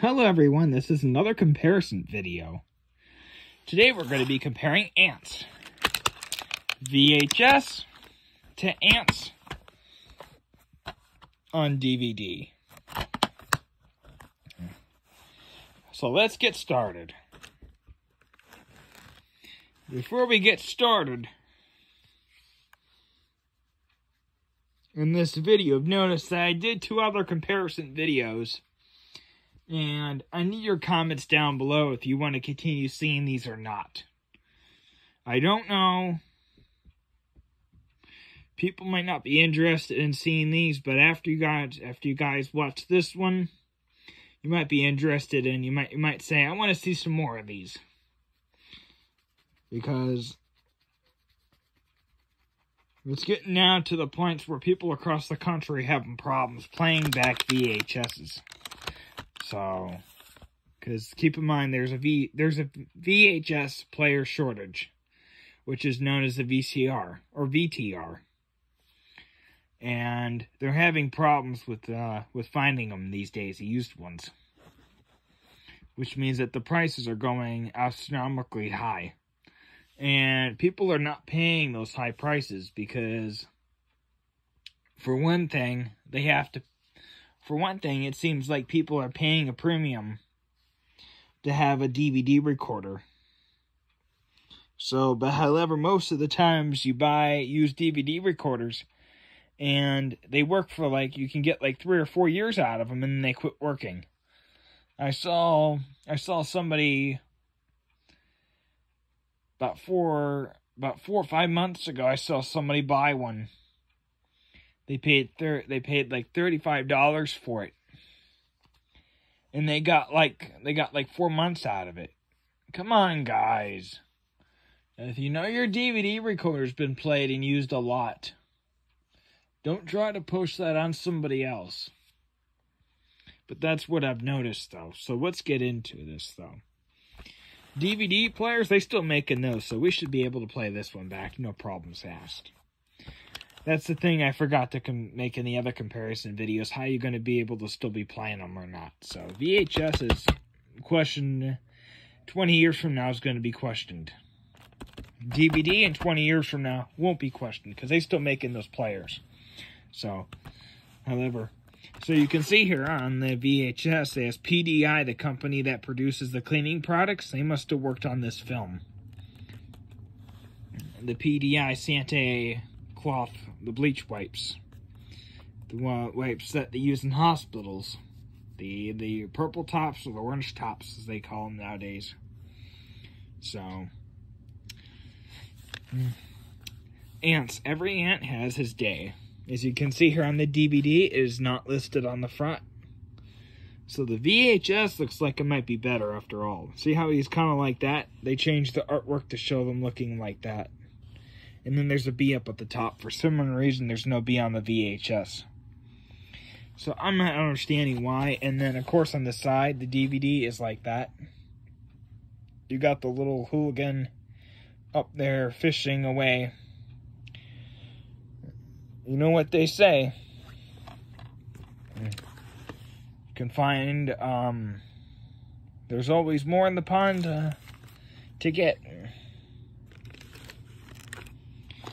Hello everyone, this is another comparison video. Today we're going to be comparing Antz. VHS to Antz on DVD. So let's get started. Before we get started, in this video, notice that I did two other comparison videos. And I need your comments down below if you want to continue seeing these or not. I don't know. People might not be interested in seeing these, but after you guys after you guys watch this one, you might be interested and you might you might say, I want to see some more of these. Because it's getting now to the points where people across the country having problems playing back VHSs. So, because keep in mind, there's a V, there's a VHS player shortage, which is known as the VCR or VTR, and they're having problems with uh, with finding them these days, the used ones, which means that the prices are going astronomically high, and people are not paying those high prices because, for one thing, they have to for one thing, it seems like people are paying a premium to have a DVD recorder. So, but however, most of the times you buy used DVD recorders and they work for like, you can get like three or four years out of them and then they quit working. I saw, I saw somebody about four, about four or five months ago, I saw somebody buy one they paid thir- they paid like $35 for it. And they got like they got like 4 months out of it. Come on, guys. If you know your DVD recorder's been played and used a lot, don't try to push that on somebody else. But that's what I've noticed though. So let's get into this though. DVD players, they still making those, so we should be able to play this one back, no problems asked. That's the thing I forgot to make in the other comparison videos. How you going to be able to still be playing them or not? So VHS is question 20 years from now is going to be questioned. DVD in 20 years from now won't be questioned because they still making those players. So, however, so you can see here on the VHS, there's PDI, the company that produces the cleaning products. They must have worked on this film. The PDI Santa cloth, the bleach wipes. The wipes that they use in hospitals. The, the purple tops or the orange tops, as they call them nowadays. So, mm. Antz. Every ant has his day. As you can see here on the DVD, it is not listed on the front. So the VHS looks like it might be better after all. See how he's kind of like that? They changed the artwork to show them looking like that. And then there's a B up at the top. For some reason, there's no B on the VHS. So I'm not understanding why. And then, of course, on the side, the DVD is like that. You got the little hooligan up there fishing away. You know what they say. You can find, um, there's always more in the pond uh, to get.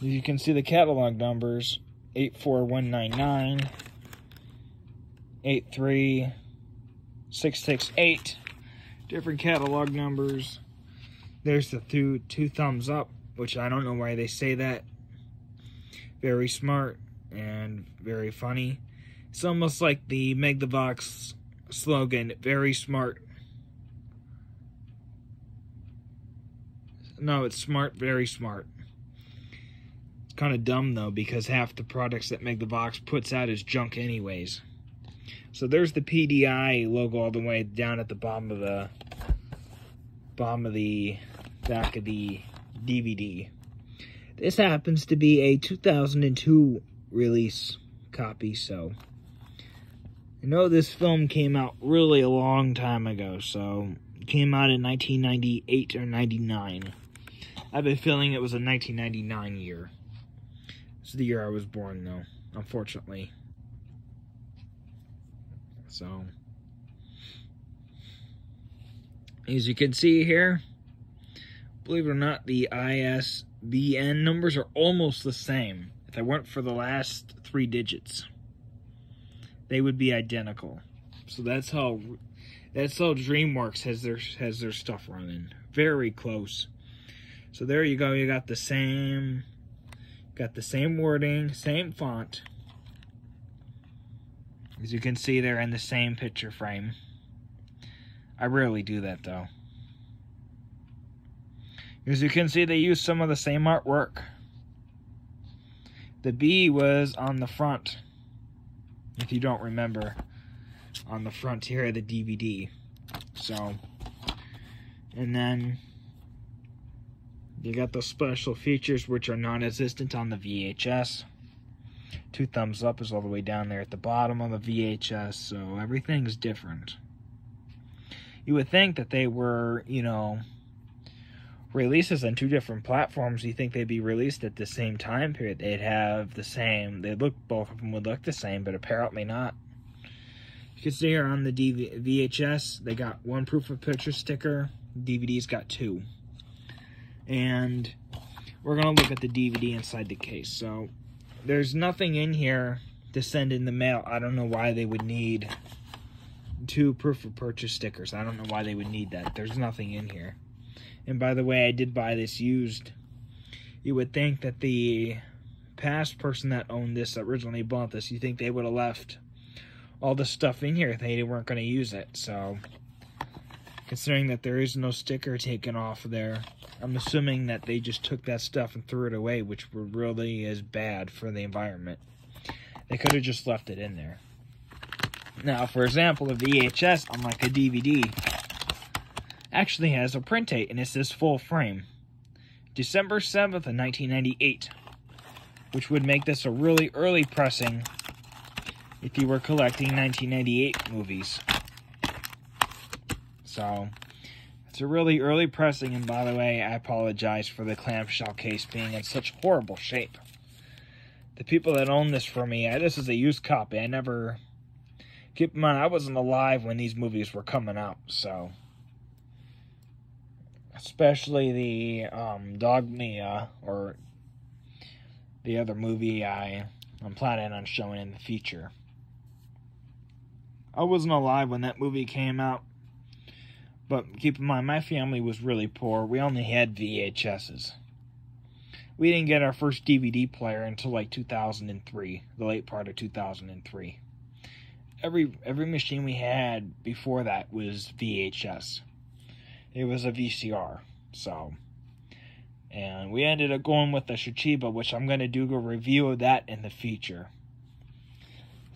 You can see the catalog numbers 84199, 83668, different catalog numbers. There's the two, two thumbs up, which I don't know why they say that. Very smart and very funny. It's almost like the Magnavox slogan, very smart. No, it's smart, very smart kind of dumb though because half the products that Magnavox puts out is junk anyways. So there's the PDI logo all the way down at the bottom of the bottom of the back of the DVD. This happens to be a 2002 release copy, so I know this film came out really a long time ago, so it came out in 1998 or 99. I have a feeling it was a 1999 year. It's the year I was born, though, unfortunately. So, As you can see here, believe it or not, the ISBN numbers are almost the same. If they weren't for the last three digits, they would be identical. So that's how that's how DreamWorks has their has their stuff running. Very close. So there you go. You got the same got the same wording, same font. As you can see, they're in the same picture frame. I rarely do that though. As you can see, they use some of the same artwork. The B was on the front, if you don't remember, on the front here of the DVD. So, and then you got the special features which are non-existent on the VHS. Two thumbs up is all the way down there at the bottom of the VHS, so everything's different. You would think that they were, you know, releases on two different platforms, you think they'd be released at the same time period. They'd have the same, they look, both of them would look the same, but apparently not. You can see here on the DV, VHS, they got one proof of picture sticker. DVD's got two. And we're going to look at the DVD inside the case. So there's nothing in here to send in the mail. I don't know why they would need two proof of purchase stickers. I don't know why they would need that. There's nothing in here. And by the way, I did buy this used. You would think that the past person that owned this, originally bought this, you think they would have left all the stuff in here. If they weren't going to use it. So, considering that there is no sticker taken off there, I'm assuming that they just took that stuff and threw it away, which really is bad for the environment. They could have just left it in there. Now, for example, a VHS, unlike a DVD, actually has a print date, and it says full frame. December 7th of 1998, which would make this a really early pressing if you were collecting 1998 movies. So, it's a really early pressing, and by the way, I apologize for the clamshell case being in such horrible shape. The people that own this for me, I, this is a used copy. I never... Keep in mind, I wasn't alive when these movies were coming out, so especially the um, Dogma or the other movie I I'm planning on showing in the future. I wasn't alive when that movie came out, but keep in mind my family was really poor. We only had VHSs. We didn't get our first DVD player until like 2003, the late part of 2003. Every every machine we had before that was VHS it was a VCR. So, and we ended up going with the Toshiba, which I'm going to do a review of that in the future.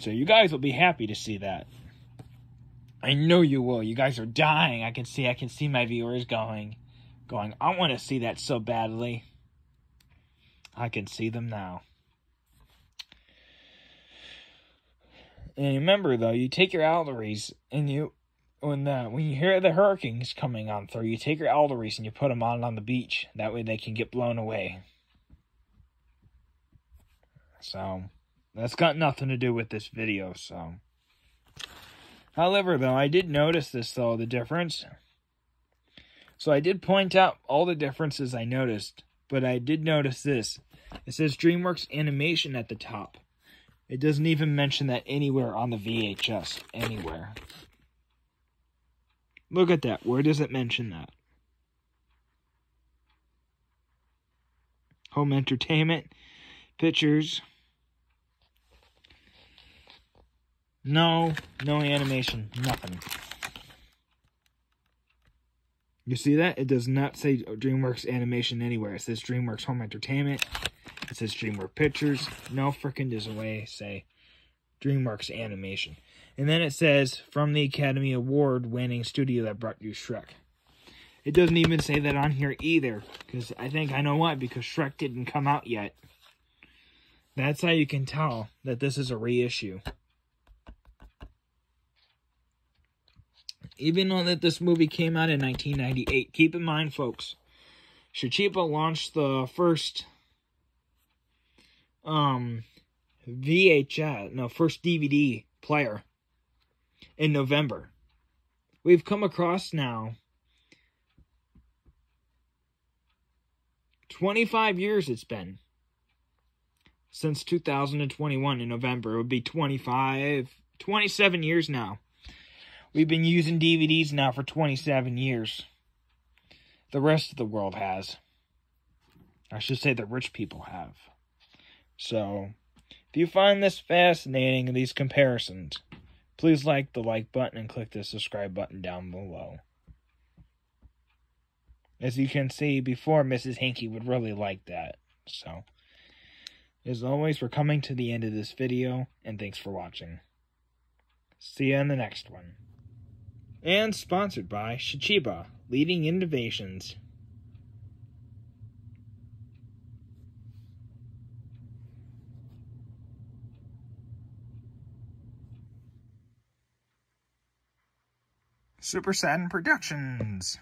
So you guys will be happy to see that. I know you will. You guys are dying. I can see. I can see my viewers going, going. I want to see that so badly. I can see them now. And remember, though, you take your Alderys and you when the, when you hear the hurricanes coming on through, you take your Alderys and you put them on on the beach. That way they can get blown away. So, that's got nothing to do with this video, so. However, though, I did notice this, though, the difference. So I did point out all the differences I noticed, but I did notice this. It says DreamWorks Animation at the top. It doesn't even mention that anywhere on the VHS, anywhere. Look at that. Where does it mention that? Home entertainment, pictures. No, no animation, nothing. You see that? It does not say DreamWorks Animation anywhere. It says DreamWorks Home Entertainment. It says DreamWorks Pictures. No freaking does way say DreamWorks Animation. And then it says, from the Academy Award winning studio that brought you Shrek. It doesn't even say that on here either. Because I think I know why. Because Shrek didn't come out yet. That's how you can tell that this is a reissue. even though that this movie came out in 1998. Keep in mind, folks, Shichiba launched the first um, VHS, no, first DVD player in November. We've come across now 25 years it's been since 2021 in November. It would be 25, 27 years now We've been using DVDs now for 27 years. The rest of the world has. I should say the rich people have. So, if you find this fascinating, these comparisons, please like the like button and click the subscribe button down below. As you can see, before Mrs. Hinky would really like that. So, as always, we're coming to the end of this video, and thanks for watching. See you in the next one. And sponsored by Shichiba, leading innovations. Super Saturn Productions.